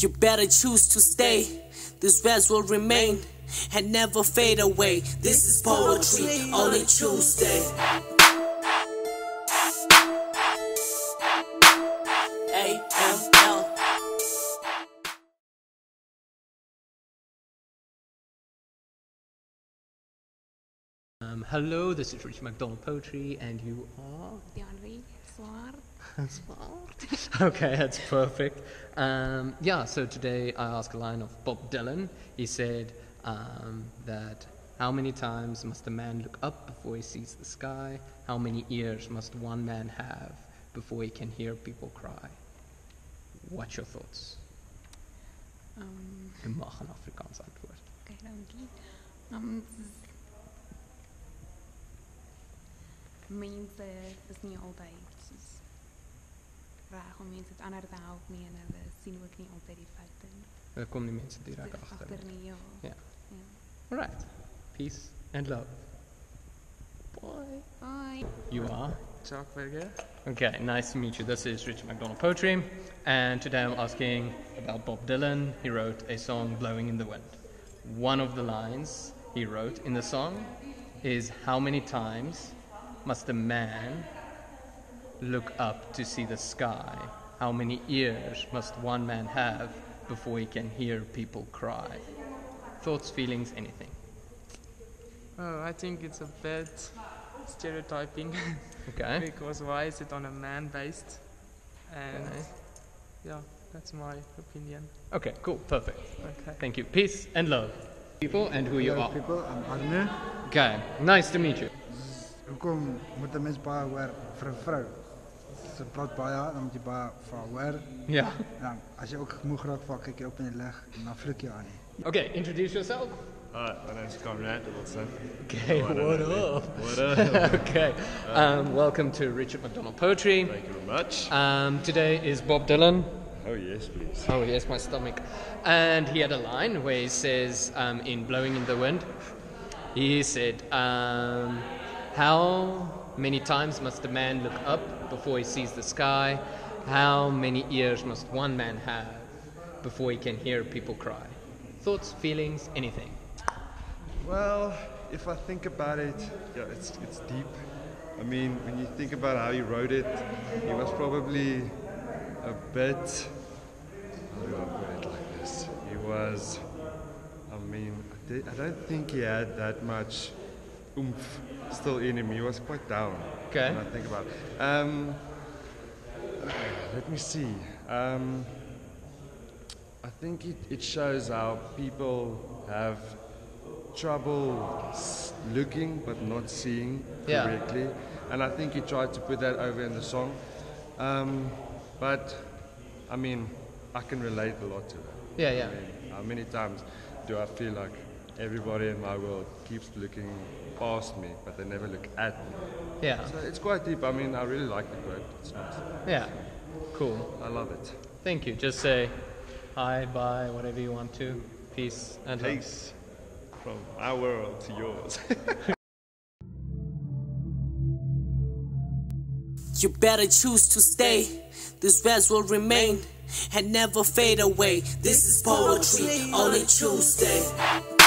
You better choose to stay. These words will remain and never fade away. This is poetry, only Tuesday. A-M-L. Um, hello, this is Richard McDonald Poetry, and you are. DeAndre Swart. okay, that's perfect. Um, yeah, so today I asked a line of Bob Dylan. He said um, that how many times must a man look up before he sees the sky? How many ears must one man have before he can hear people cry? What's your thoughts? Um, Je mag een Afrikaans antwoord. okay, dankie. Um, mense is nie altyd soos reg om mense ander te help nie en hulle sien ook nie altyd die foute nie. Daar komen die mensen direct Dis agter nie, ja. Ja. ja. Alright. Peace and love. Bye. Bye. You are? Chuck Berger. Okay, nice to meet you. This is Richard McDonald Poetry, and today I'm asking about Bob Dylan. He wrote a song, Blowing in the Wind. One of the lines he wrote in the song is How many times must a man look up to see the sky? How many ears must one man have before he can hear people cry? Thoughts, feelings, anything. Oh, I think it's a bit stereotyping Okay? because why is it on a man based? And Okay. yeah, that's my opinion. Okay, cool, perfect. Okay. Thank you. Peace and love. People and who you are. people, I'm Arne. Okay, nice to meet you. Hoekom moet 'n mens baie hoor vir 'n vrou? Sy praat baie, dan moet jy baie vir haar hoor. Yeah. Dan as jy ook moeg raak, val kyk jy op in die lig en dan flik jy aan nie. Okay, introduce yourself. Hi, my name's Conrad Wilson. Okay, Oh, what know. up? What up? okay, um, welcome to Richard McDonald Poetry. Thank you very much. Um, today is Bob Dylan. Oh, yes, please. Oh, yes, my stomach. And he had a line where he says, um, in Blowing in the Wind, he said, um, How many times must a man look up before he sees the sky? How many ears must one man have before he can hear people cry? Thoughts, feelings, anything. Well, if I think about it, yeah, it's, it's deep. I mean, when you think about how he wrote it, he was probably a bit. I put it like this? He was. I mean, I don't think he had that much oomph still in him. He was quite down. Okay. When I think about it. Um, let me see. Um, I think it, it shows how people have trouble looking but not seeing correctly. Yeah. And I think he tried to put that over in the song. Um, but, I mean, I can relate a lot to that. Yeah, yeah. I mean, how many times do I feel like everybody in my world keeps looking past me, but they never look at me? Yeah, So it's quite deep. I mean, I really like the quote. It's nice. yeah. Cool. I love it. Thank you. Just say hi, bye, whatever you want to. Peace and love. Peace from our world to yours. You better choose to stay. These words will remain and never fade away. This is poetry, on only Tuesday.